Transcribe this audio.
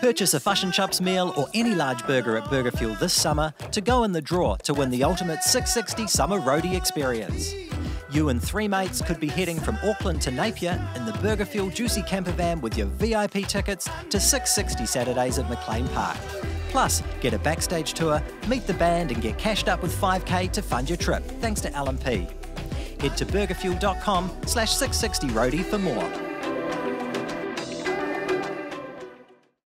Purchase a Fashion and meal or any large burger at BurgerFuel this summer to go in the draw to win the ultimate Six60 summer roadie experience. You and three mates could be heading from Auckland to Napier in the Burger Fuel Jucy Camper Van with your VIP tickets to Six60 Saturdays at McLean Park. Plus, get a backstage tour, meet the band, and get cashed up with 5k to fund your trip, thanks to L&P. Head to burgerfuel.com slash 660roadie for more.